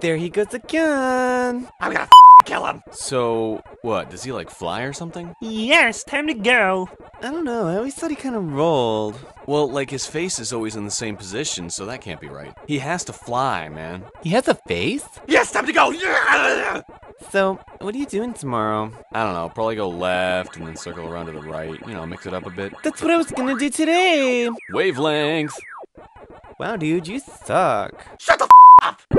There he goes again. I'm gonna kill him. So, what? Does he like fly or something? Yes, time to go. I don't know. I always thought he kind of rolled. Well, like his face is always in the same position, so that can't be right. He has to fly, man. He has a face? Yes, time to go. Yeah. So, what are you doing tomorrow? I don't know, probably go left and then circle around to the right. You know, mix it up a bit. That's what I was gonna do today. Wavelength! Wow, dude, you suck. Shut the up!